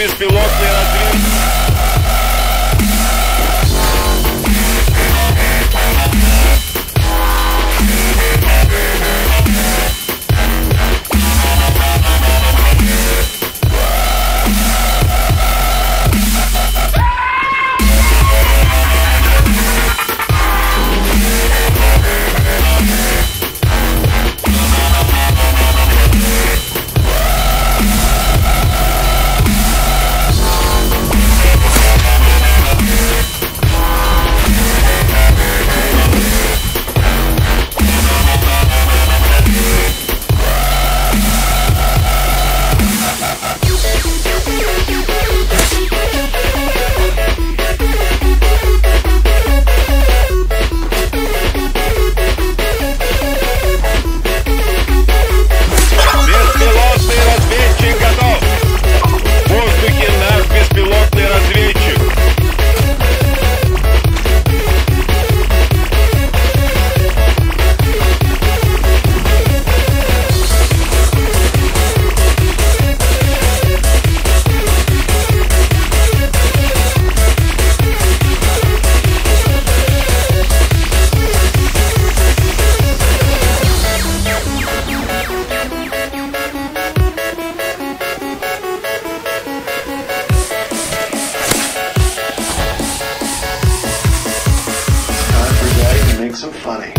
беспилотные разряды. funny.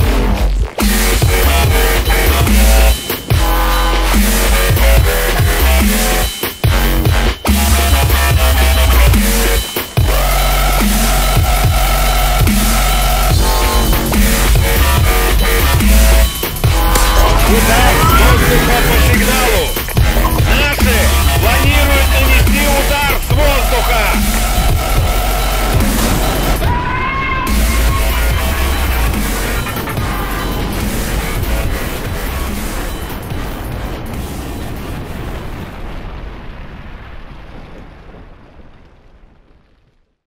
Cuidado, vamos derrubar para Signalo!